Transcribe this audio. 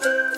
Bye.